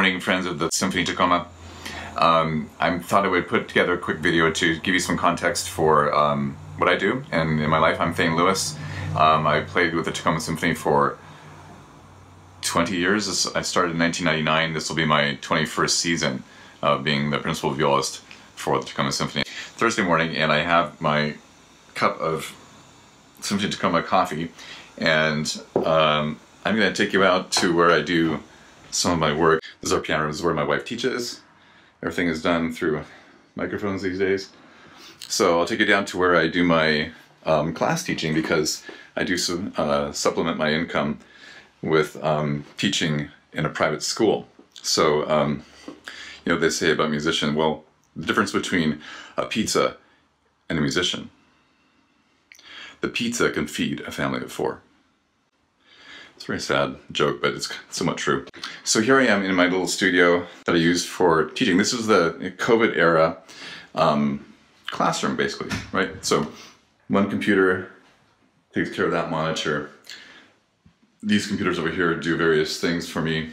Morning, friends of the Symphony Tacoma. Um, I thought I would put together a quick video to give you some context for um, what I do. And in my life, I'm Thane Lewis. Um, I played with the Tacoma Symphony for 20 years. I started in 1999. This will be my 21st season of being the principal violist for the Tacoma Symphony. Thursday morning, and I have my cup of Symphony Tacoma coffee, and um, I'm going to take you out to where I do some of my work. This is our piano room. This is where my wife teaches. Everything is done through microphones these days. So I'll take you down to where I do my um, class teaching because I do su uh, supplement my income with um, teaching in a private school. So, um, you know, they say about musician, well, the difference between a pizza and a musician. The pizza can feed a family of four. It's a very sad joke, but it's somewhat true. So here I am in my little studio that I use for teaching. This is the COVID era um, classroom, basically, right? So one computer takes care of that monitor. These computers over here do various things for me.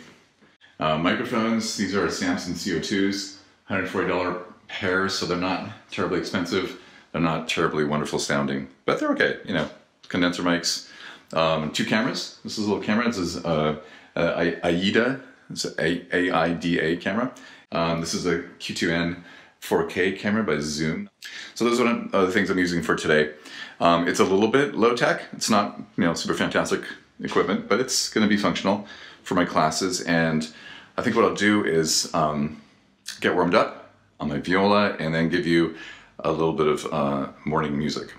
Uh, microphones, these are Samson C02s, $140 pairs, so they're not terribly expensive. They're not terribly wonderful sounding, but they're okay, you know, condenser mics. Um, two cameras. This is a little camera. This is a, a AIDA. It's a A-I-D-A camera. Um, this is a Q2N 4K camera by Zoom. So those are the things I'm using for today. Um, it's a little bit low tech. It's not you know super fantastic equipment, but it's going to be functional for my classes. And I think what I'll do is um, get warmed up on my viola and then give you a little bit of uh, morning music.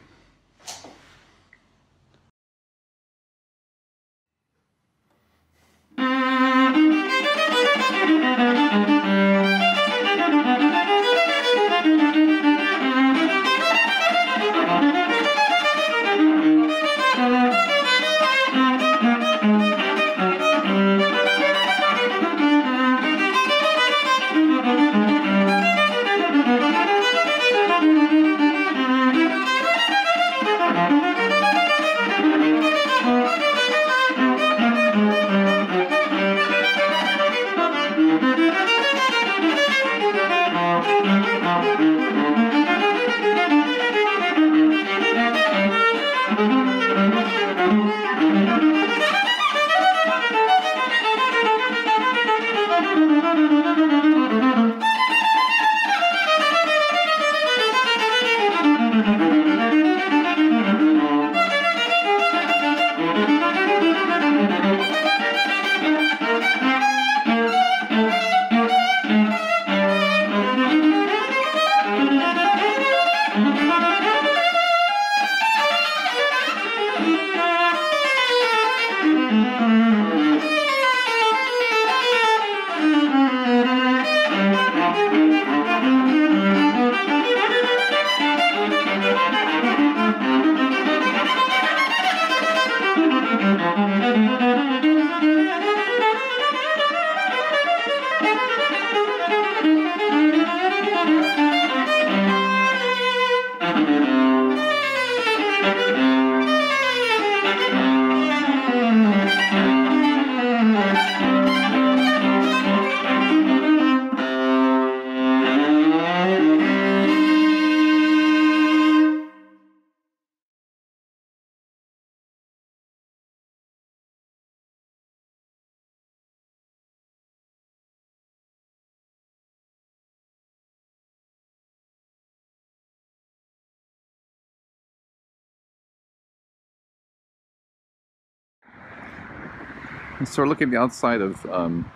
So we're looking at the outside of um,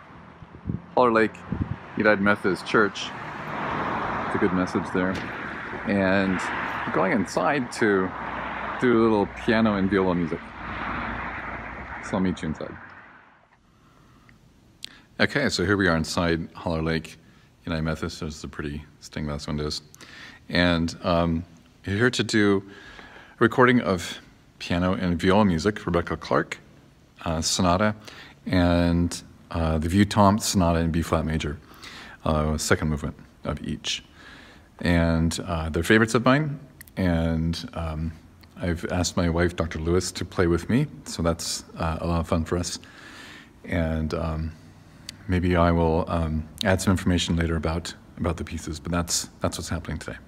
Haller Lake United Methodist Church. It's a good message there. And going inside to do a little piano and viola music. So I'll meet you inside. Okay, so here we are inside Haller Lake United Methodist. There's the pretty stained glass windows. And um, here to do a recording of piano and viola music, Rebecca Clarke Sonata and uh, the Vieuxtemps Sonata in B flat major, uh, second movement of each. And uh, they're favorites of mine, and um, I've asked my wife, Dr. Lewis, to play with me, so that's uh, a lot of fun for us. And um, maybe I will um, add some information later about about the pieces. But that's that's what's happening today.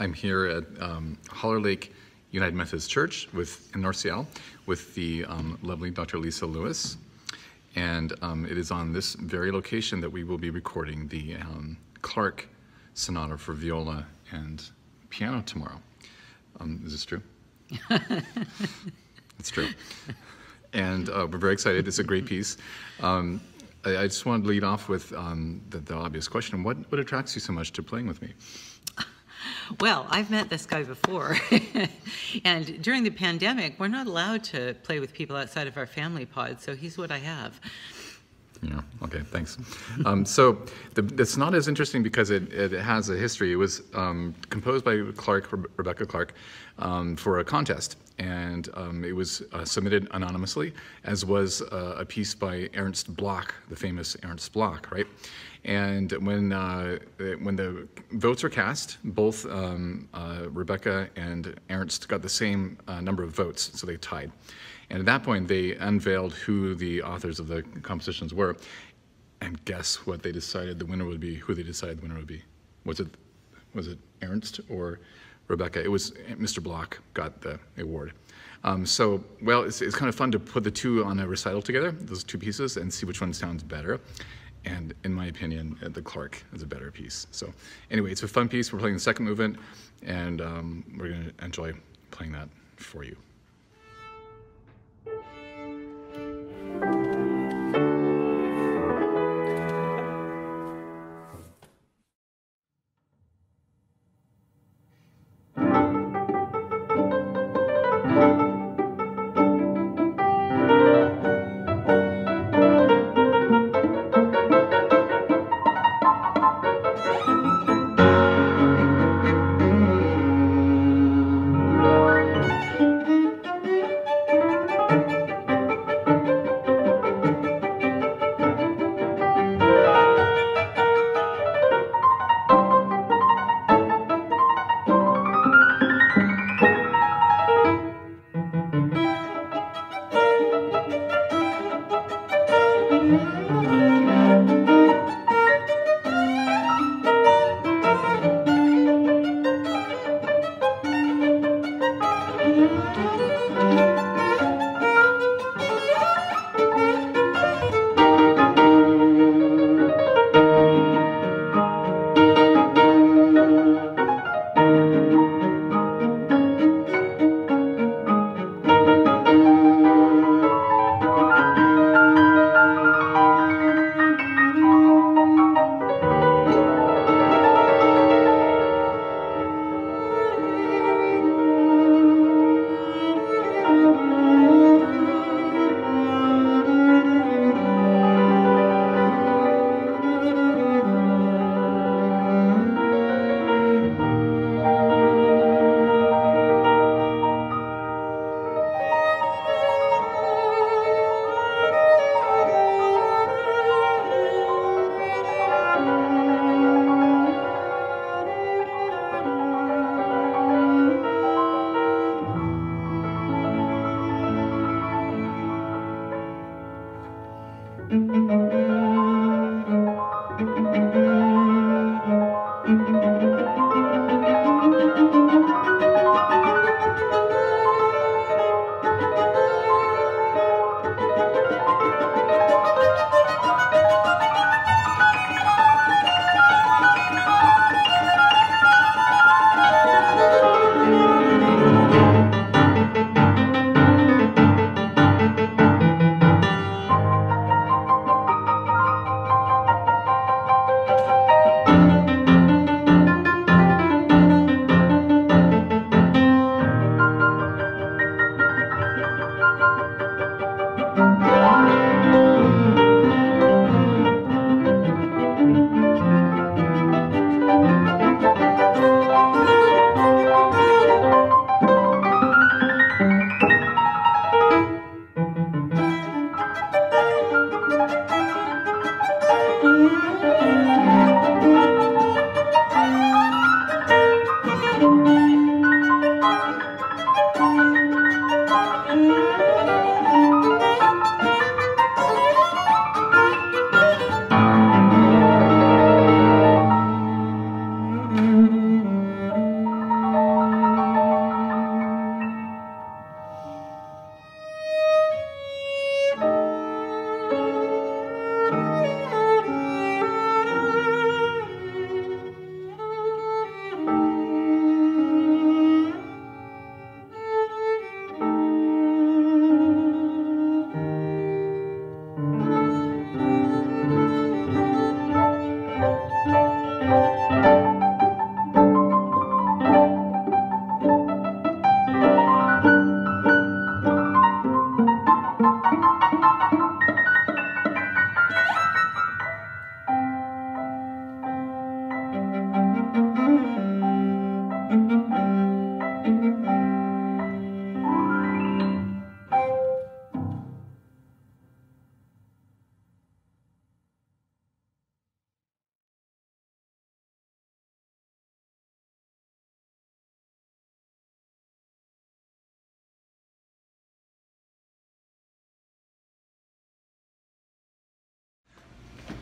I'm here at um, Haller Lake United Methodist Church with, in North Seattle with the um, lovely Dr. Lisa Lewis. And um, it is on this very location that we will be recording the um, Clarke Sonata for viola and piano tomorrow. Um, is this true? it's true. And uh, we're very excited. It's a great piece. Um, I, I, just wanted to lead off with um, the, the, obvious question. What, what attracts you so much to playing with me? Well, I've met this guy before. and during the pandemic, we're not allowed to play with people outside of our family pod, so he's what I have. Yeah, okay, thanks. Um, so the, it's not as interesting because it, it has a history. It was um, composed by Clarke, Rebecca Clarke, um, for a contest. And um, it was uh, submitted anonymously, as was uh, a piece by Ernst Bloch, the famous Ernst Bloch, right? And when, uh, when the votes were cast, both um, uh, Rebecca and Ernst got the same uh, number of votes, so they tied. And at that point, they unveiled who the authors of the compositions were. And guess what they decided the winner would be, who they decided the winner would be? Was it, was it Ernst or Rebecca? It was Mr. Bloch got the award. Um, so, well, it's, it's kind of fun to put the two on a recital together, those two pieces, and see which one sounds better. And in my opinion, uh, the Clarke is a better piece. So anyway, it's a fun piece. We're playing the second movement, and um, we're going to enjoy playing that for you.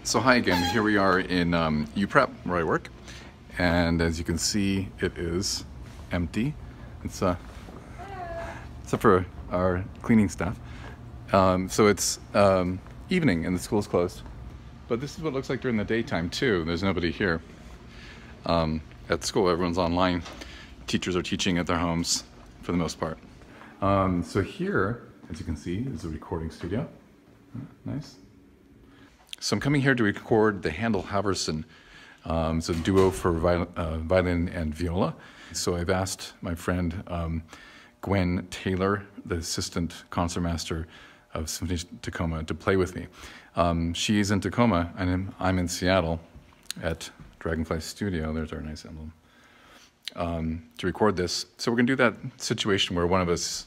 So hi again, here we are in um, UPrep where I work and as you can see it is empty. It's uh, except for our cleaning staff. Um, so it's um, evening and the school's closed. But this is what it looks like during the daytime too. There's nobody here. Um, at school, everyone's online. Teachers are teaching at their homes for the most part. Um, so here, as you can see, is a recording studio. Nice. So I'm coming here to record the Handel Halvorsen. Um, it's a duo for viol uh, violin and viola. So I've asked my friend um, Gwen Taylor, the assistant concertmaster of Symphony Tacoma, to play with me. Um, she's in Tacoma, and I'm, I'm, in Seattle at Dragonfly Studio. There's our nice emblem. Um, to record this. So we're going to do that situation where one of us,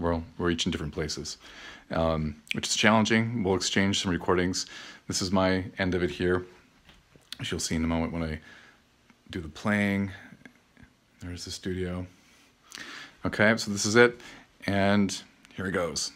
well, we're each in different places, um, which is challenging. We'll exchange some recordings. This is my end of it here, as you'll see in a moment when I do the playing. There's the studio. Okay, so this is it, and here it goes.